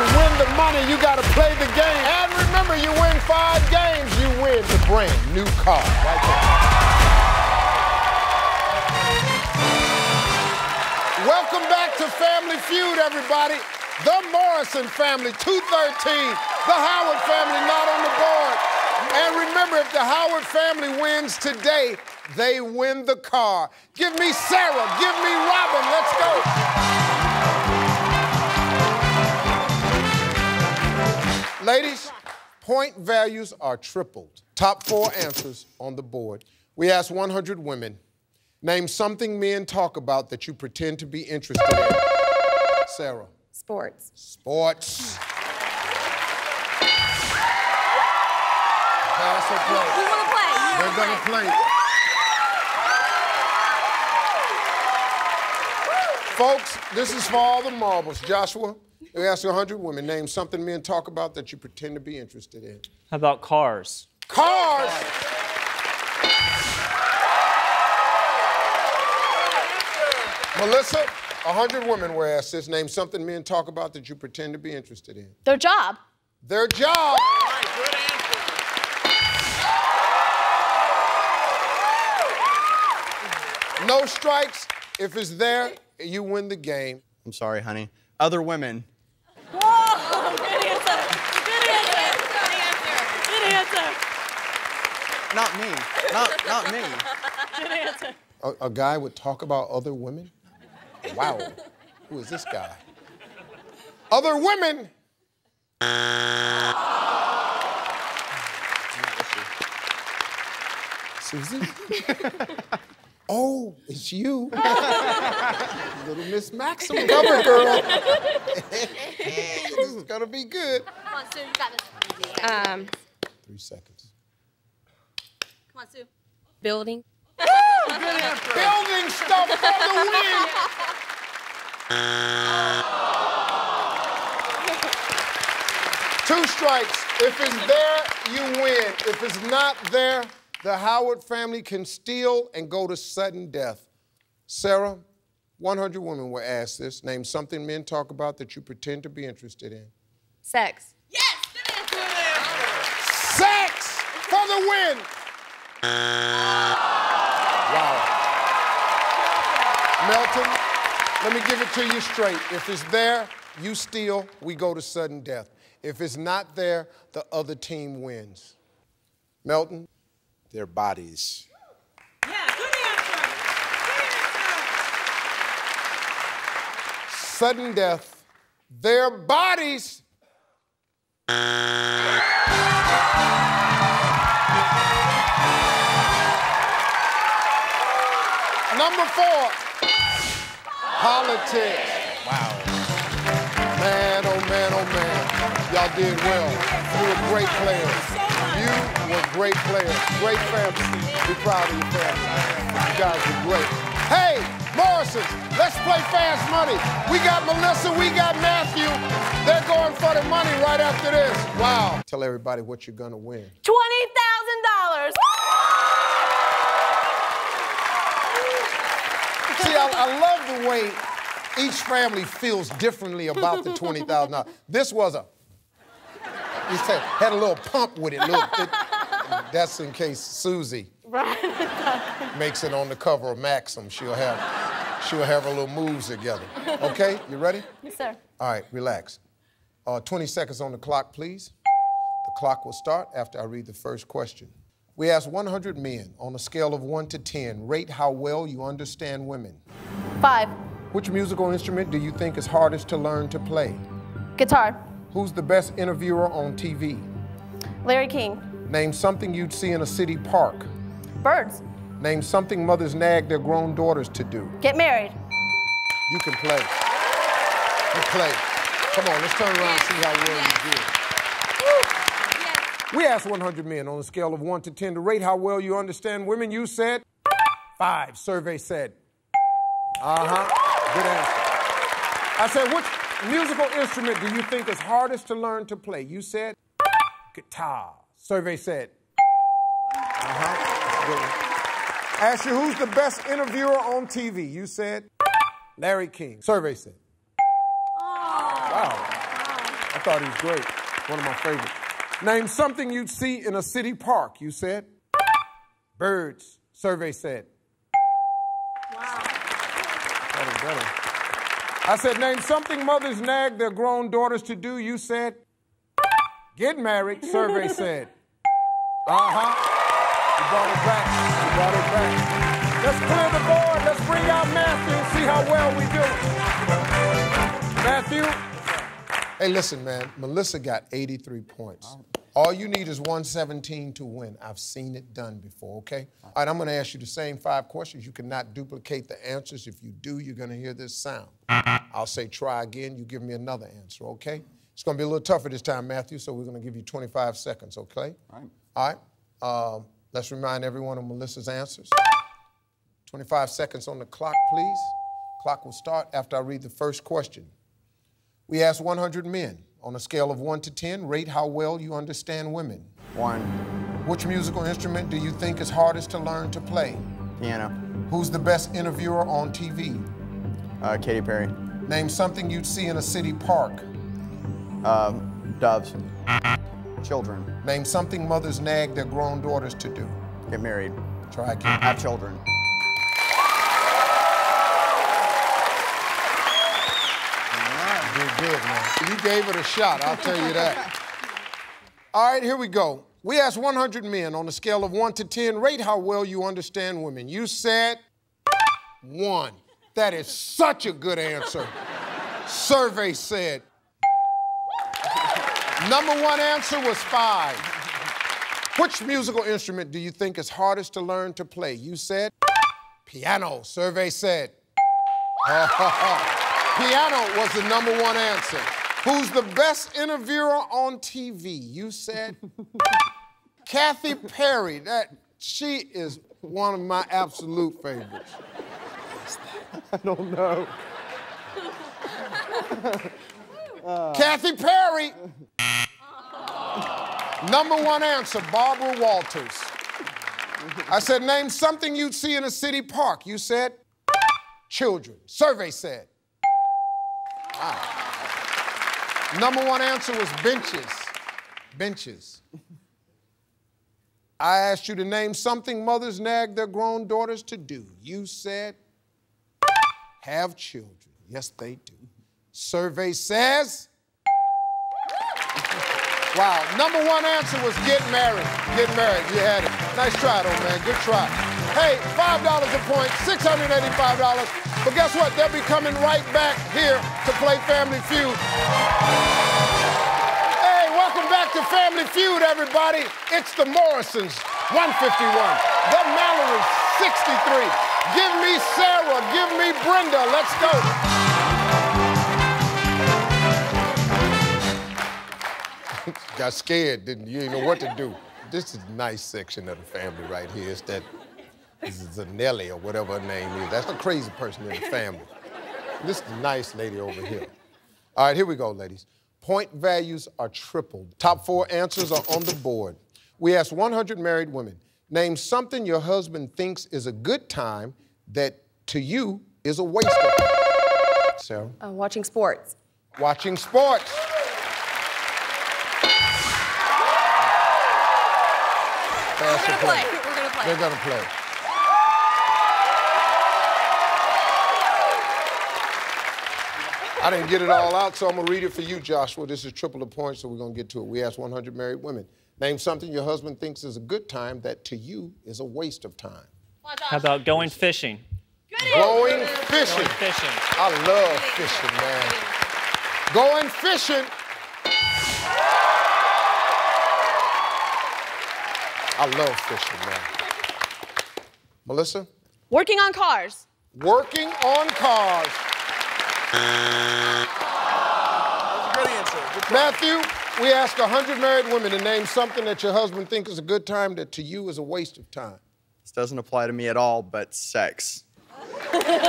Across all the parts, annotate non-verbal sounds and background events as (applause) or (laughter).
To win the money, you got to play the game. And remember, you win five games, you win the brand new car. Right there. Welcome back to Family Feud, everybody. The Morrison family, 213. The Howard family not on the board. And remember, if the Howard family wins today, they win the car. Give me Sarah, give me Robin, let's go. Ladies, point values are tripled. Top four answers on the board. We asked 100 women, name something men talk about that you pretend to be interested in. Sarah. Sports. Sports. Pass or play? We want to play. We They're gonna play. Folks, this is for all the marbles. Joshua, we asked 100 women, name something men talk about that you pretend to be interested in. How about cars? Cars! Melissa, 100 women were asked this. Name something men talk about that you pretend to be interested in. Their job. Their job. No strikes. If it's there, you win the game. I'm sorry, honey. Other women. Whoa! Good answer. Good answer. Good answer. Not me. Not not me. Good answer. A, a guy would talk about other women? Wow. Who is this guy? Other women. Susie? (laughs) oh, it's you. (laughs) Little Miss Maxim cover girl. this is gonna be good. Come on, Sue. You got this. Um, Three seconds. come on, Sue. Building. Building stuff for the win. Two strikes. If it's there, you win. If it's not there, the Howard family can steal and go to sudden death. Sarah, 100 women were asked this. Name something men talk about that you pretend to be interested in. Sex. Yes! Sex for the win. Wow. Melton, let me give it to you straight. If it's there, you steal, we go to sudden death. If it's not there, the other team wins. Melton? Their bodies. Yeah, good answer. Good answer. Sudden death, their bodies. Number four, politics. Wow. Man, oh man, oh man. Y'all did well. You were great players. You were great players. Great family. Be proud of your family. You guys were great. Hey, Morrison, let's play fast money. We got Melissa, we got Matthew. They're going for the money right after this. Wow. Tell everybody what you're gonna win. Twenty thousand dollars. See, I, I love the way each family feels differently about the twenty thousand dollars. This was a, you said had a little pump with it. Little, it- that's in case Susie makes it on the cover of Maxim. She'll have, she'll have her little moves together. Okay, you ready? Yes, sir. All right, relax. Uh, 20 seconds on the clock, please. The clock will start after I read the first question. We asked 100 men on a scale of 1 to 10, rate how well you understand women. Five. Which musical instrument do you think is hardest to learn to play? Guitar. Who's the best interviewer on TV? Larry King. Name something you'd see in a city park. Birds. Name something mothers nag their grown daughters to do. Get married. You can play. You play. Come on, let's turn around and see how well you did. We asked 100 men on a scale of 1 to 10 to rate how well you understand women. You said 5. Survey said. Uh huh. Good answer. I said, which musical instrument do you think is hardest to learn to play? You said guitar. Survey said. Uh huh. Good one. Asked you, who's the best interviewer on TV? You said Larry King. Survey said. Wow. I thought he was great. One of my favorites. Name something you'd see in a city park, you said. Birds, survey said. Wow. Better, better. I said, name something mothers nag their grown daughters to do, you said. Get married, survey (laughs) said. Uh huh. You brought it back. You brought it back. Let's clear the board. Let's bring out Matthew and see how well we do. Matthew. Hey, listen, man. Melissa got 83 points. All you need is 117 to win. I've seen it done before, okay? All right, I'm going to ask you the same five questions. You cannot duplicate the answers. If you do, you're going to hear this sound. I'll say try again. You give me another answer, okay? It's going to be a little tougher this time, Matthew, so we're going to give you 25 seconds, okay? All right. All right. Um, let's remind everyone of Melissa's answers. 25 seconds on the clock, please. Clock will start after I read the first question. We asked 100 men on a scale of 1 to 10, rate how well you understand women. One. Which musical instrument do you think is hardest to learn to play? Piano. Who's the best interviewer on TV? Uh, Katy Perry. Name something you'd see in a city park. Uh, doves. Children. Name something mothers nag their grown daughters to do. Get married. Try again. Have children. good, man. You gave it a shot, I'll tell you that. (laughs) All right, here we go. We asked 100 men on a scale of 1 to 10, rate how well you understand women. You said 1. That is such a good answer. Survey said. Number one answer was 5. Which musical instrument do you think is hardest to learn to play? You said piano. Survey said. (laughs) Piano was the number one answer. Who's the best interviewer on TV? You said Kathy Perry. That she is one of my absolute favorites. (laughs) I don't know. uh. (laughs) Kathy Perry. Number one answer, Barbara Walters. I said, name something you'd see in a city park. You said, children. Survey said, Wow. Number one answer was benches. Benches. I asked you to name something mothers nag their grown daughters to do. You said, have children. Yes, they do. Survey says, wow. Number one answer was get married. Get married. You had it. Nice try, though, man. Good try. Hey, $5 a point, $685. But guess what? They'll be coming right back here to play Family Feud. Hey, welcome back to Family Feud, everybody. It's the Morrisons, 151. The Mallorys, 63. Give me Sarah, Brenda. Let's go. (laughs) Got scared, didn't you? You know what to do. This is a nice section of the family right here. It's that Nelly or whatever her name is. That's a crazy person in the family. This is the nice lady over here. All right, here we go, ladies. Point values are tripled. Top four answers are on the board. We asked 100 married women, name something your husband thinks is a good time that to you is a waste of time. Sarah? Uh, watching sports. Watching sports. We're gonna play. We're gonna play. They're gonna play. I didn't get it all out, so I'm gonna read it for you, Joshua. This is triple the points, so we're gonna get to it. We asked 100 married women. Name something your husband thinks is a good time that to you is a waste of time. How about going fishing? Going fishing. Going fishing. I love fishing, man. Going fishing. I love fishing, man. Melissa? Working on cars. Working on cars. That was a good answer. Good Matthew, we asked 100 married women to name something that your husband thinks is a good time that to you is a waste of time. This doesn't apply to me at all, but sex. Good answer.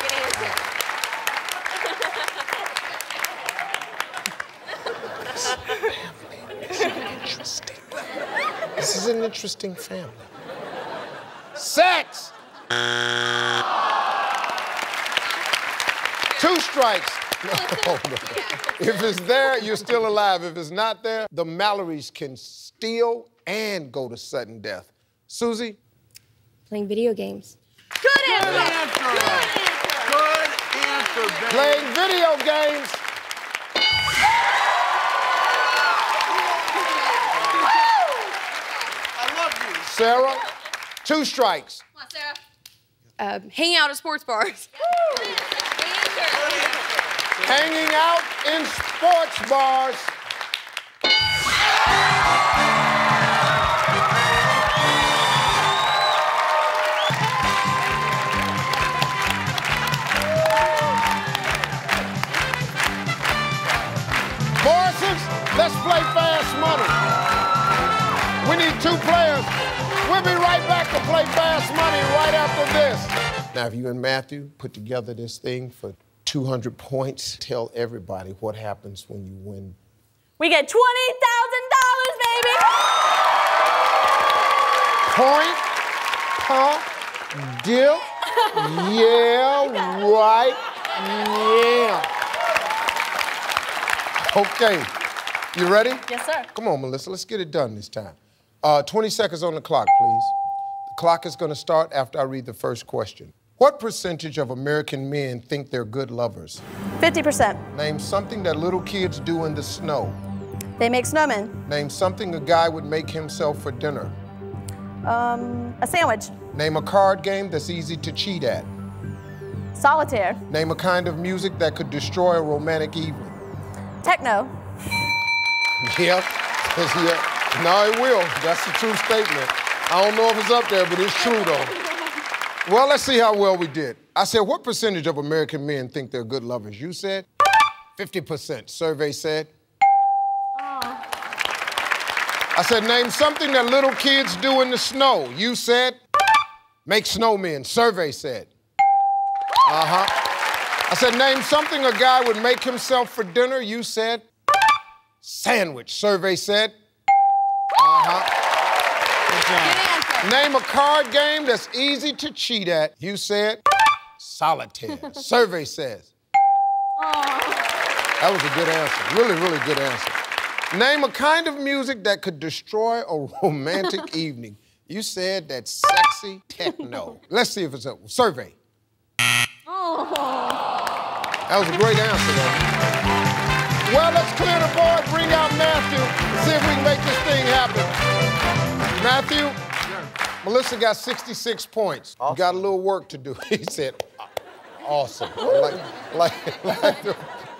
Good answer. Interesting. This is an interesting family. Sex! Two strikes. No, no. If it's there, you're still alive. If it's not there, the Mallorys can steal and go to sudden death. Susie? Playing video games. Good answer. Good answer. Good answer, baby. Playing video games. I love you. Sarah? Two strikes. Come on, Sarah. Um, hanging out at sports bars. Hanging out in sports bars. Money. We need two players. We'll be right back to play fast money right after this. Now, if you and Matthew put together this thing for 200 points, tell everybody what happens when you win. We get $20,000, baby. Point, pump, dip, (laughs) yeah, right, yeah. Okay, you ready? Yes, sir. Come on, Melissa, let's get it done this time. Uh, 20 seconds on the clock, please. The clock is going to start after I read the first question. What percentage of American men think they're good lovers? 50%. Name something that little kids do in the snow. They make snowmen. Name something a guy would make himself for dinner. Um, a sandwich. Name a card game that's easy to cheat at. Solitaire. Name a kind of music that could destroy a romantic evening. Techno. Yeah, yeah. No, it will. That's a true statement. I don't know if it's up there, but it's true though. Well, let's see how well we did. I said, what percentage of American men think they're good lovers? You said 50%. Survey said. I said, name something that little kids do in the snow. You said make snowmen. Survey said. Uh huh. I said, name something a guy would make himself for dinner. You said sandwich. Survey said. Uh huh. Name a card game that's easy to cheat at. You said solitaire. (laughs) Survey says. That was a good answer. Really, really good answer. Name a kind of music that could destroy a (laughs) romantic (laughs) evening. You said that sexy techno. Let's see if it's a survey. That was a great answer, though. Well, let's clear the board, bring out Matthew, see if we can make this thing happen. Matthew, Melissa got 66 points. You got a little work to do. (laughs) He said, awesome. Like, like, like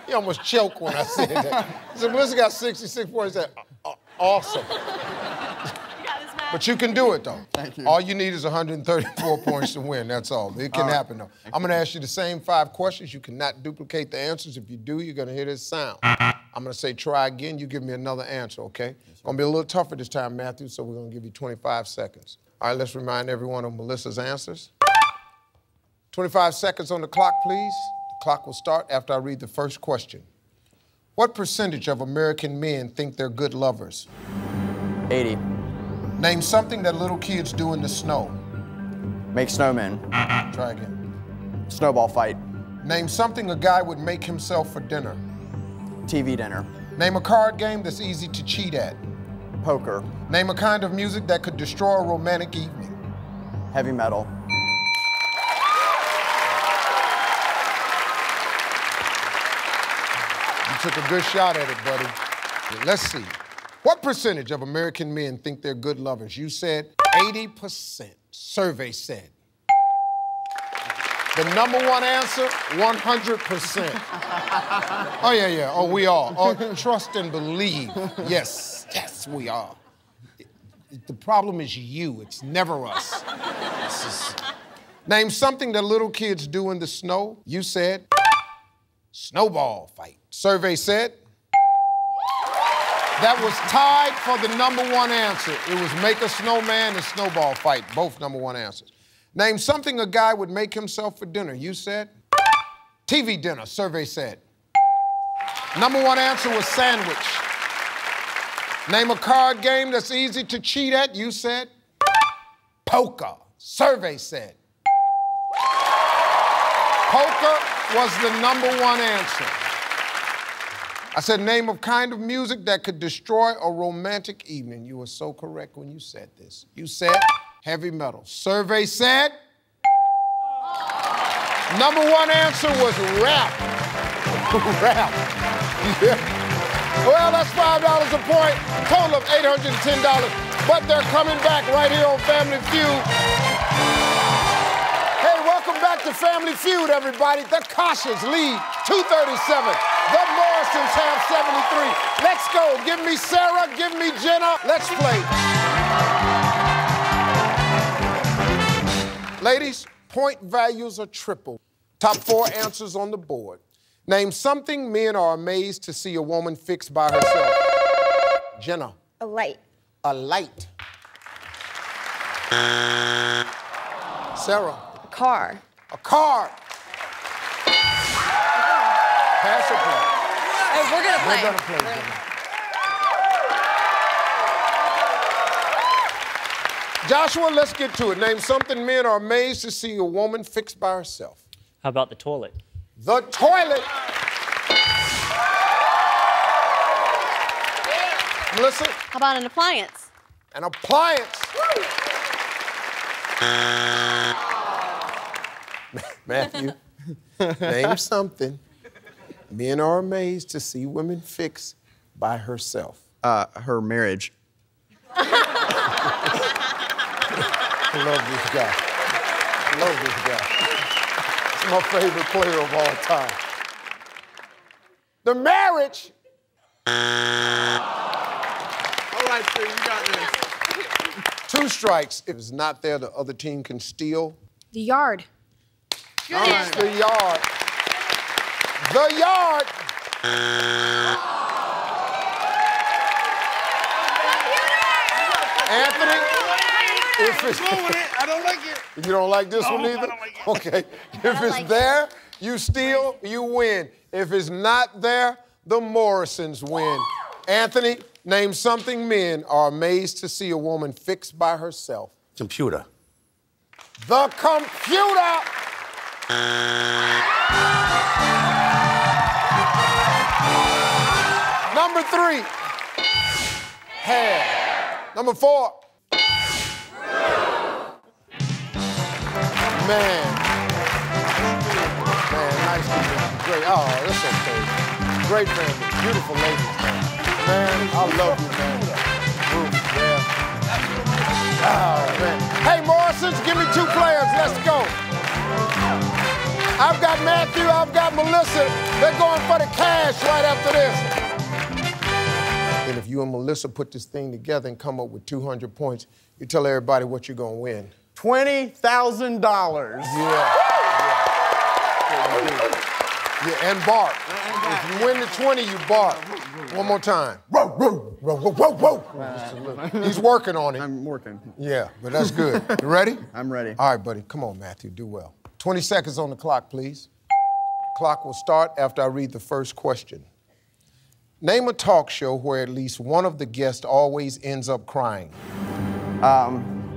he almost choked when I said that. He said, Melissa got 66 points. He said, "Uh, uh, awesome. But you can do it though. (laughs) Thank you. All you need is 134 (laughs) points to win. That's all. It can happen though. I'm gonna ask you the same five questions. You cannot duplicate the answers. If you do, you're gonna hear this sound. I'm gonna say try again. You give me another answer, okay? gonna be a little tougher this time, Matthew. So we're gonna give you 25 seconds. All right. Let's remind everyone of Melissa's answers. 25 seconds on the clock, please. The clock will start after I read the first question. What percentage of American men think they're good lovers? 80. Name something that little kids do in the snow. Make snowmen. Try again. Snowball fight. Name something a guy would make himself for dinner. TV dinner. Name a card game that's easy to cheat at. Poker. Name a kind of music that could destroy a romantic evening. Heavy metal. You took a good shot at it, buddy. Let's see. What percentage of American men think they're good lovers? You said 80%. Survey said. The number one answer, 100%. Oh, yeah, yeah. Oh, we are. Oh, trust and believe. Yes, yes, we are. The problem is you, it's never us. Is- Name something that little kids do in the snow. You said snowball fight. Survey said that was tied for the number one answer. It was make a snowman and snowball fight, both number one answers. Name something a guy would make himself for dinner. You said TV dinner. Survey said. Number one answer was sandwich. Name a card game that's easy to cheat at. You said poker. Survey said. Poker was the number one answer. I said, name of kind of music that could destroy a romantic evening. You were so correct when you said this. You said heavy metal. Survey said number one answer was rap. (laughs) rap. Yeah. Well, that's $5 a point, total of $810. But they're coming back right here on Family Feud. Hey, welcome back to Family Feud, everybody. The Koshas lead 237. Have 73. Let's go. Give me Sarah, give me Jenna. Let's play. Ladies, point values are triple. Top four answers on the board. Name something men are amazed to see a woman fix by herself. Jenna. A light. A light. Sarah. A car. A car. Pass or play? Oh, we're gonna play. We're gonna play. Jenna. Joshua, let's get to it. Name something men are amazed to see a woman fixed by herself. How about the toilet? The toilet. Melissa, How about an appliance? an appliance. (laughs) Matthew, name something men are amazed to see women fixed by herself. Uh, her marriage. I love this guy. I love this guy. He's my favorite player of all time. The marriage. All right, sir, you got this. Two strikes. If it's not there, the other team can steal. The yard. It's the yard. The yard. Anthony, if it's, I don't like it. you don't like this one No, I either? don't like it. Okay. If it's like it. there, you steal, you win. If it's not there, the Morrisons win. Anthony, name something men are amazed to see a woman fix by herself. Computer. The computer. Number three, hair. Number four, man. Man, nice to meet you. Great. Oh, that's okay. Great family. Beautiful ladies, man. Man, I love you, man. Ruth, yeah. Oh, man. Hey, Morrisons, give me two players. Let's go. I've got Matthew, I've got Melissa. They're going for the cash right after this. And if you and Melissa put this thing together and come up with 200 points, you tell everybody what you're going to win. $20,000. Yeah. Yeah, Yeah, and bark. If you win the 20, you bark. One more time. Whoa, whoa, whoa, whoa, whoa, whoa. He's working on it. I'm working. Yeah, but that's good. You ready? I'm ready. All right, buddy. Come on, Matthew. Do well. 20 seconds on the clock, please. Clock will start after I read the first question. Name a talk show where at least one of the guests always ends up crying.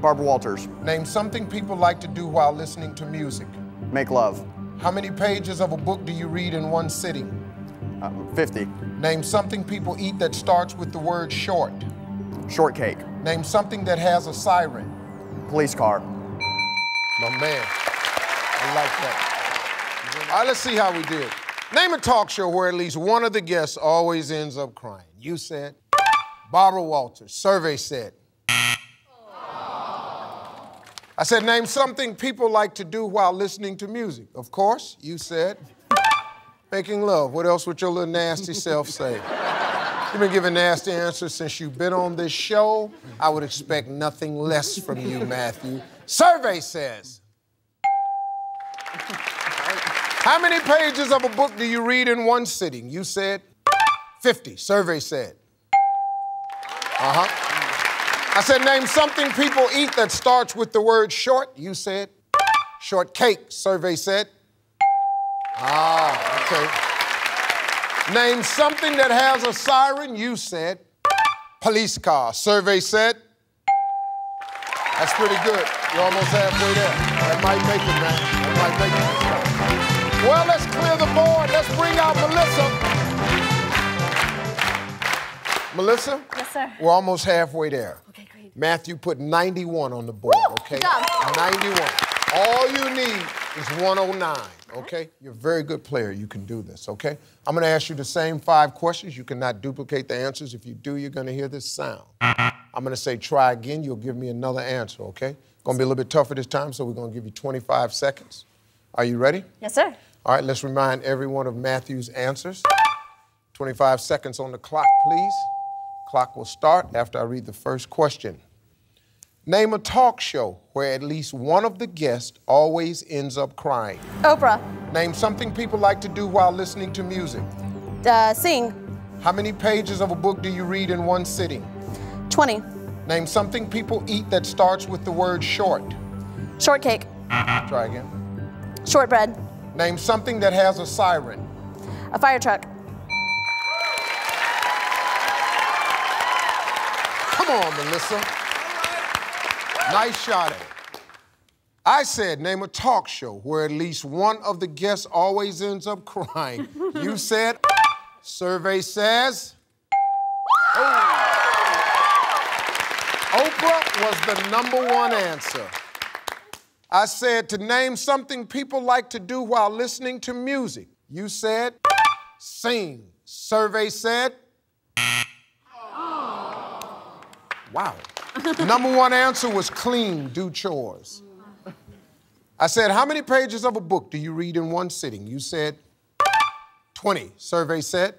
Barbara Walters. Name something people like to do while listening to music. Make love. How many pages of a book do you read in one sitting? Uh, 50. Name something people eat that starts with the word short. Shortcake. Name something that has a siren. Police car. My man. I like that. All right, let's see how we did. Name a talk show where at least one of the guests always ends up crying. You said Barbara Walters. Survey said. I said, name something people like to do while listening to music. Of course, you said making love. What else would your little nasty self say? You've been giving nasty answers since you've been on this show. I would expect nothing less from you, Matthew. Survey says. How many pages of a book do you read in one sitting? You said 50. Survey said. Uh huh. I said, name something people eat that starts with the word short. You said shortcake. Survey said. Ah, okay. Name something that has a siren. You said police car. Survey said. That's pretty good. You're almost halfway there. That might make it, man. That might make it. Well, let's clear the board. Let's bring out Melissa. Melissa? Yes, sir. We're almost halfway there. Okay, great. Matthew put 91 on the board, Woo! okay? Job. 91. All you need is 109, okay? You're a very good player. You can do this, okay? I'm gonna ask you the same five questions. You cannot duplicate the answers. If you do, you're gonna hear this sound. I'm gonna say try again. You'll give me another answer, okay? Gonna be a little bit tougher this time, so we're gonna give you 25 seconds. Are you ready? Yes, sir. All right, let's remind everyone of Matthew's answers. 25 seconds on the clock, please. Clock will start after I read the first question. Name a talk show where at least one of the guests always ends up crying. Oprah. Name something people like to do while listening to music. Uh, sing. How many pages of a book do you read in one sitting? 20. Name something people eat that starts with the word short. Shortcake. Try again. Shortbread. Name something that has a siren. A fire truck. Come on, Melissa. Nice shot at it. I said, name a talk show where at least one of the guests always ends up crying. (laughs) you said, survey says. Oh. Oprah was the number one answer. I said to name something people like to do while listening to music. You said, sing. Survey said, Wow. Number one answer was clean, do chores. I said, How many pages of a book do you read in one sitting? You said 20. Survey said.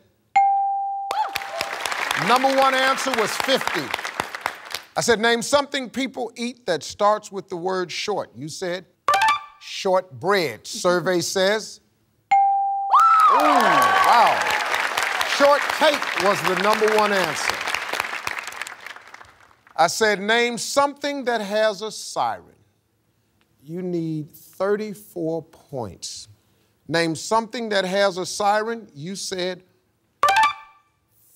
Number one answer was 50. I said, Name something people eat that starts with the word short. You said short bread. Survey says. Ooh, wow. Short cake was the number one answer. I said, name something that has a siren. You need 34 points. Name something that has a siren. You said,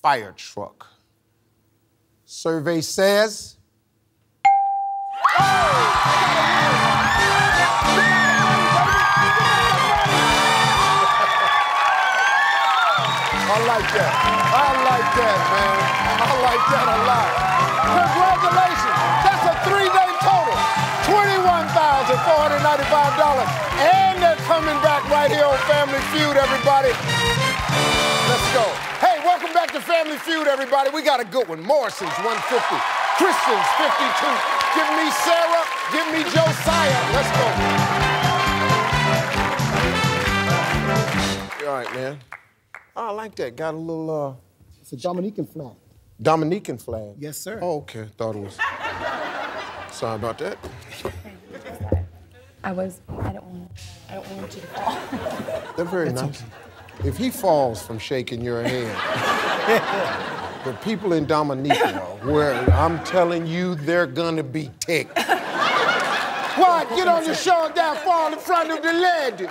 fire truck. Survey says, I like that. I like that, man. I like that a lot. Congratulations. That's a three-day total. $21,495. And they're coming back right here on Family Feud, everybody. Family Feud, everybody. We got a good one. Morrison's 150. Christian's 52. Give me Sarah. Give me Josiah. Let's go. All right, man. Oh, I like that. Got a little uh, It's a Dominican flag. Dominican flag. Yes, sir. Oh, okay. Thought it was. Sorry about that. I was. I don't want. I don't want you to fall. They're very nice. If he falls from shaking your hand, the people in Dominica, where I'm telling you, they're gonna be ticked. What? Get on your shoulder, down, fall in front of the lady.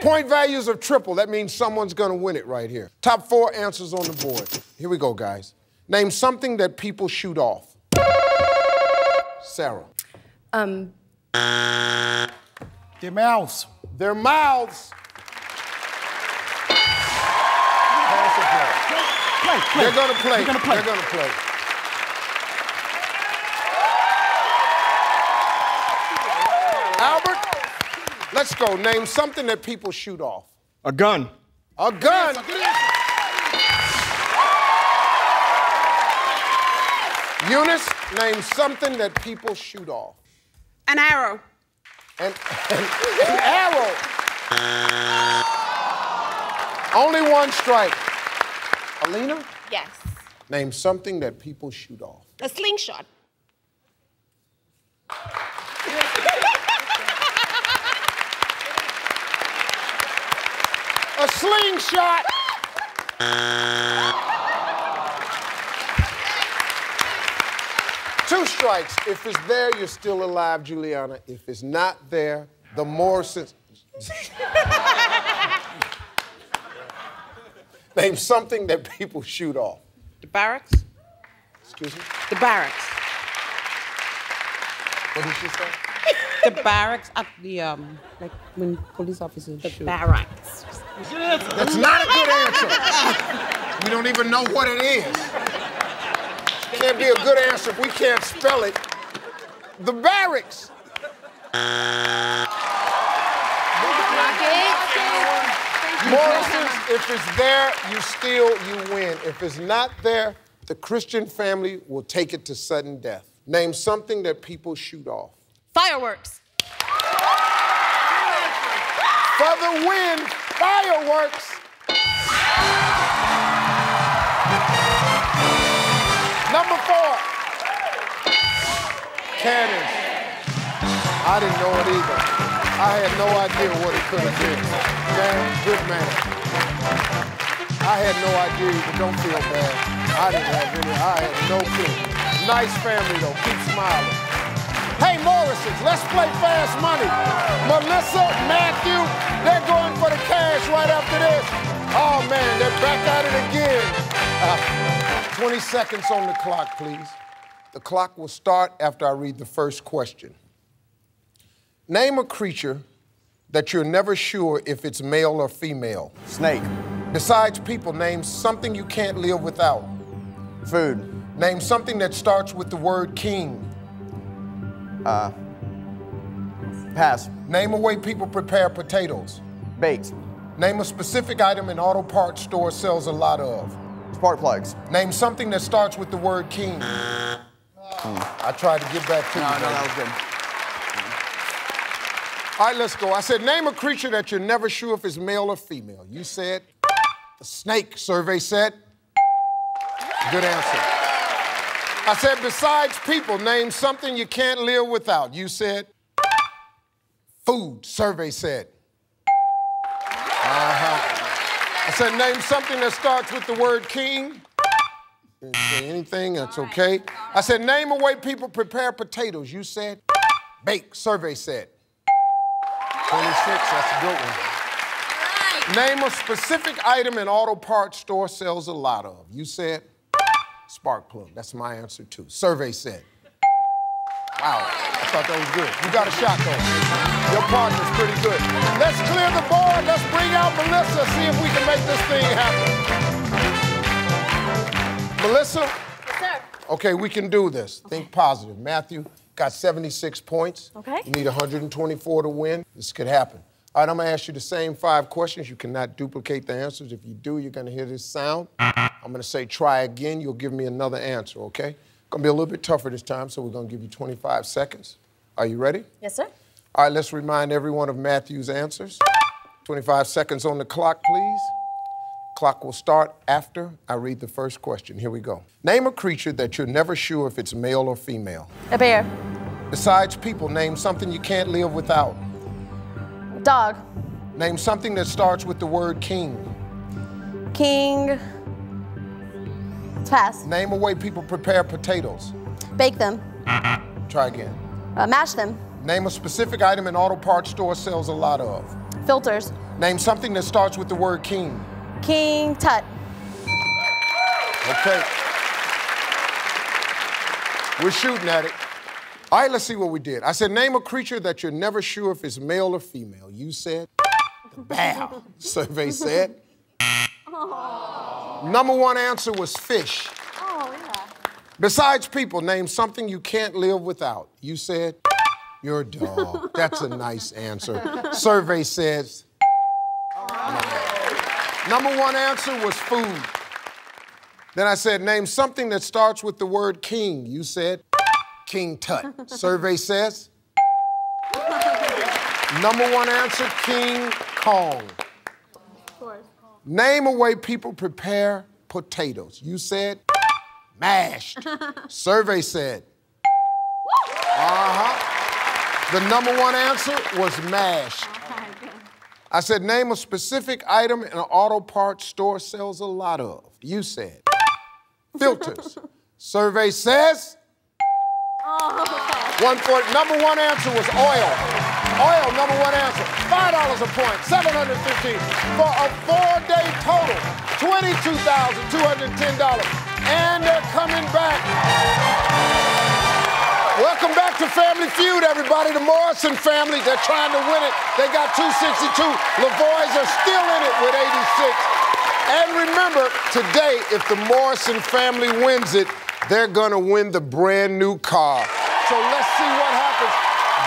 Point values of triple. That means someone's gonna win it right here. Top four answers on the board. Here we go, guys. Name something that people shoot off. Sarah. Um. Their mouths. Their mouths. Play? Play, play. They're gonna play. They're gonna play. They're gonna play. Albert, let's go. Name something that people shoot off. A gun. A gun. Eunice, name something that people shoot off. An arrow. An, an, an arrow. Only one strike. Alina, Yes. name something that people shoot off. A slingshot. A slingshot. (laughs) strikes. If it's there, you're still alive, Juliana. If it's not there, the Morrisons. (laughs) Name something that people shoot off. The barracks. Excuse me? The barracks. What did she say? The barracks at the um, like when police officers the shoot. Barracks. That's not a good answer. We don't even know what it is. Can't be a good answer if we can't spell it. The barracks. Morrison's, if it's there, you steal, you win. If it's not there, the Christian family will take it to sudden death. Name something that people shoot off. Fireworks. For the win, fireworks. Number four, cannons. I didn't know it either. I had no idea what it could have been. Man, good man. I had no idea either. Don't feel bad. I didn't have any. I had no clue. Nice family though. Keep smiling. Hey, Morrisons, let's play fast money. Melissa, Matthew, they're going for the cash right after this. Oh man, they're back at it again. Uh, (laughs) 20 seconds on the clock, please. The clock will start after I read the first question. Name a creature that you're never sure if it's male or female. Snake. Besides people, name something you can't live without. Food. Name something that starts with the word king. Uh. Pass. Name a way people prepare potatoes. Baked. Name a specific item an auto parts store sells a lot of. Spark plugs. Name something that starts with the word king. I tried to get back to No, you. no, baby. that was good. All right, let's go. I said, name a creature that you're never sure if it's male or female. You said the snake, survey said. Good answer. I said, besides people, name something you can't live without. You said food, survey said. Uh-huh. I said, name something that starts with the word king. Didn't say anything, that's okay. I said, name a way people prepare potatoes. You said bake, survey said. 26, that's a good one. Name a specific item an auto parts store sells a lot of. You said spark plug. That's my answer too. Survey said. Wow, I thought that was good. You got a shot though. Your partner's pretty good. Let's clear the board. Let's bring out Melissa, see if we can make this thing happen. Melissa? Yes, sir. Okay, we can do this. Think positive. Matthew got 76 points. Okay. You need 124 to win. This could happen. All right, I'm gonna ask you the same five questions. You cannot duplicate the answers. If you do, you're gonna hear this sound. I'm gonna say try again. You'll give me another answer, okay? Gonna be a little bit tougher this time, so we're gonna give you 25 seconds. Are you ready? Yes, sir. All right, let's remind everyone of Matthew's answers. 25 seconds on the clock, please. Clock will start after I read the first question. Here we go. Name a creature that you're never sure if it's male or female. A bear. Besides people, name something you can't live without. Dog. Name something that starts with the word king. King. Pass. Name a way people prepare potatoes. Bake them. Try again. Uh, mash them. Name a specific item an auto parts store sells a lot of. Filters. Name something that starts with the word king. King Tut. Okay. We're shooting at it. All right, let's see what we did. I said, name a creature that you're never sure if it's male or female. You said the (laughs) bear. Survey said. Number one answer was fish. Oh, yeah. Besides people, name something you can't live without. You said your dog. That's a nice answer. Survey says. Number one answer was food. Then I said, name something that starts with the word king. You said King Tut. Survey says. Number one answer, King Kong. Name a way people prepare potatoes. You said mashed. Survey said. Uh-huh. The number one answer was mashed. Oh I said, name a specific item an auto parts store sells a lot of. You said filters. (laughs) Survey says. Oh. One for number one answer was oil. Oil, number one answer. Five dollars a point, 715 for a four-day total, $22,210. And they're coming back. Welcome back to Family Feud, everybody. The Morrison family, they're trying to win it. They got 262. LaVoys are still in it with 86. And remember, today, if the Morrison family wins it, they're gonna win the brand new car. So let's see what happens.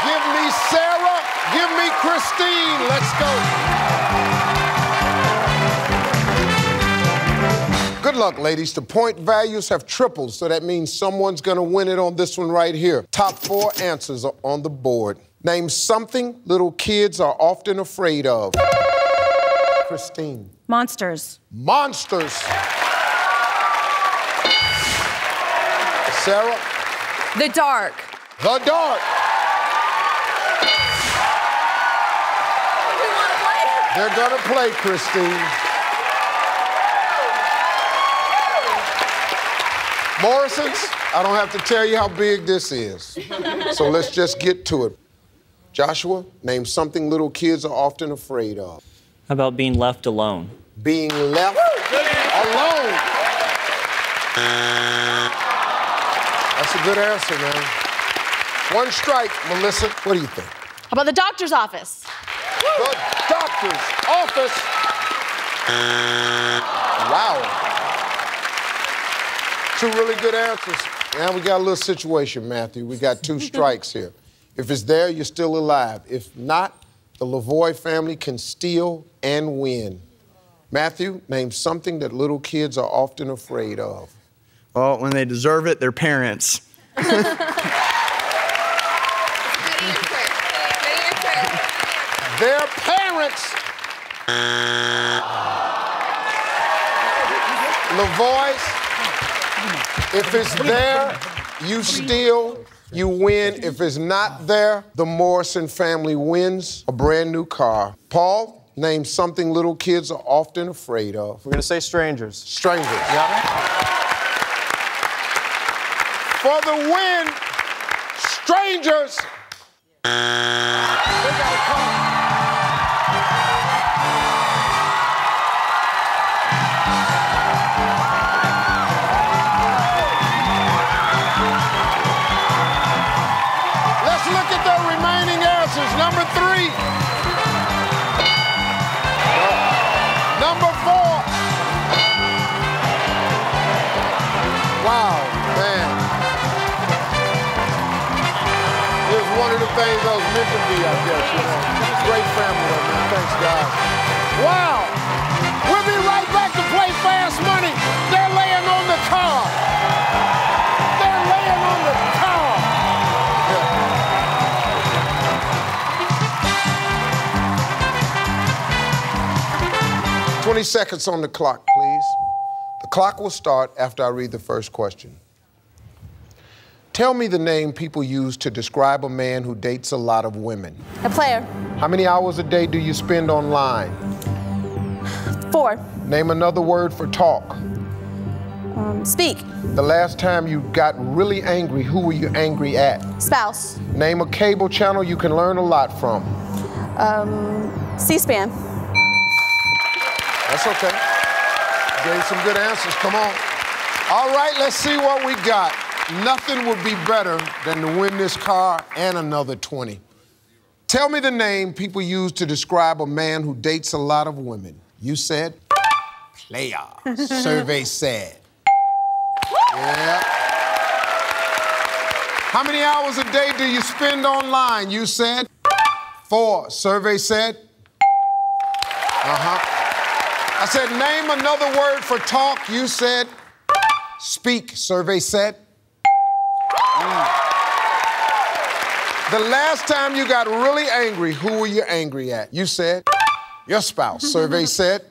Give me Sarah, give me Christine. Let's go. Good luck, ladies. The point values have tripled, so that means someone's gonna win it on this one right here. Top four answers are on the board. Name something little kids are often afraid of. Christine. Monsters. Monsters. Sarah. The dark. The dark. They're gonna play, Christine. Morrison's, I don't have to tell you how big this is. So let's just get to it. Joshua, name something little kids are often afraid of. How about being left alone? Being left alone. That's a good answer, man. One strike, Melissa. What do you think? How about the doctor's office? The doctor's office. Wow. Two really good answers. Now we got a little situation, Matthew. We got two (laughs) strikes here. If it's there, you're still alive. If not, the Lavoy family can steal and win. Matthew, name something that little kids are often afraid of. Well, when they deserve it, their parents. (laughs) Their parents. (laughs) Lavois, if it's there, you steal, you win. If it's not there, the Morrison family wins a brand new car. Paul, name something little kids are often afraid of. We're gonna say strangers. Strangers. For the win, strangers. They got a Number three. Number four. Wow, man. It was one of the things I was meant to be, I guess, you know. Great family, man. Thanks, God. Wow. 20 seconds on the clock, please. The clock will start after I read the first question. Tell me the name people use to describe a man who dates a lot of women. A player. How many hours a day do you spend online? Four. Name another word for talk. Um, speak. The last time you got really angry, who were you angry at? Spouse. Name a cable channel you can learn a lot from. Um, C-SPAN. That's okay. Gave some good answers. Come on. All right, let's see what we got. Nothing would be better than to win this car and another 20. Tell me the name people use to describe a man who dates a lot of women. You said player. (laughs) Survey said. Yeah. How many hours a day do you spend online? You said four. Survey said. Uh huh. I said, name another word for talk. You said, speak. Survey said. Mm. The last time you got really angry, who were you angry at? You said, your spouse. Survey (laughs) said.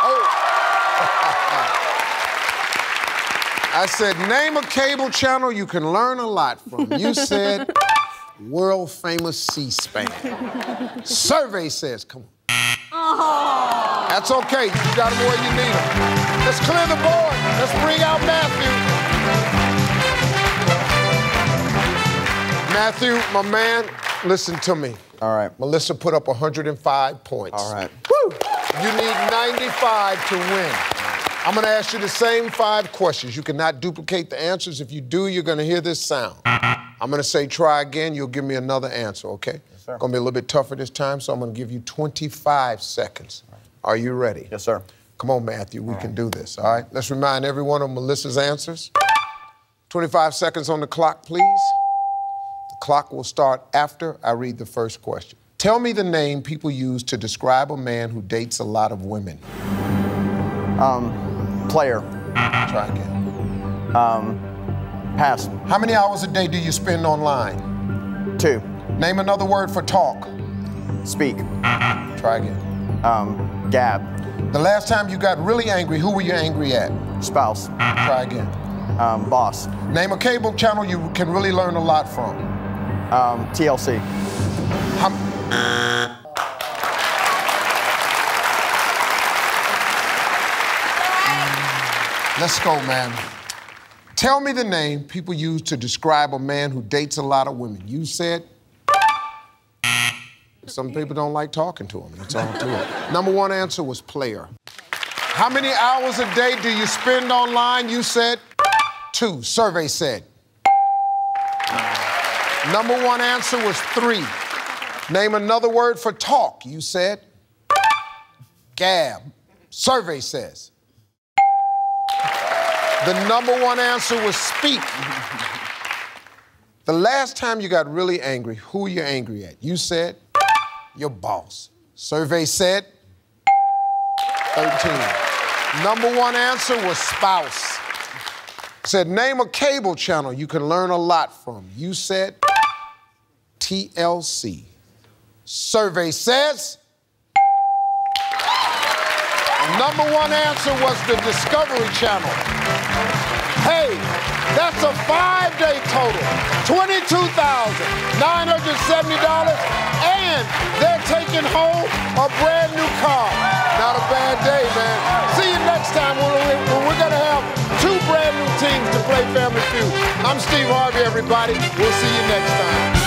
Oh. (laughs) I said, name a cable channel you can learn a lot from. You (laughs) said, world famous C SPAN. Survey says, come on. That's okay. You got them where you need them. Let's clear the board. Let's bring out Matthew. Matthew, my man, listen to me. All right. Melissa put up 105 points. All right. Woo! You need 95 to win. I'm going to ask you the same five questions. You cannot duplicate the answers. If you do, you're going to hear this sound. I'm going to say try again. You'll give me another answer, okay? Yes, sir. Going to be a little bit tougher this time, so I'm going to give you 25 seconds. Are you ready? Yes, sir. Come on, Matthew. We can do this, all right? Let's remind everyone of Melissa's answers. 25 seconds on the clock, please. The clock will start after I read the first question. Tell me the name people use to describe a man who dates a lot of women. Um, Player. Try again. Um, Pass. How many hours a day do you spend online? Two. Name another word for talk. Speak. Try again. Um, gab. The last time you got really angry, who were you angry at? Spouse. Try again. Um, boss. Name a cable channel you can really learn a lot from. Um, TLC. How- Let's go, man. Tell me the name people use to describe a man who dates a lot of women. You said. Some people don't like talking to him. That's all to it. Number one answer was player. How many hours a day do you spend online? You said two. Survey said. Number one answer was three. Name another word for talk. You said gab. Survey says. The number one answer was speak. The last time you got really angry, who you angry at? You said your boss. Survey said 13. Number one answer was spouse. Said name a cable channel you can learn a lot from. You said TLC. Survey says number one answer was the Discovery Channel. Hey, that's a five-day total, $22,970, and they're taking home a brand new car. Not a bad day, man. See you next time when we- when we're gonna have two brand new teams to play Family Feud. I'm Steve Harvey, everybody. We'll see you next time.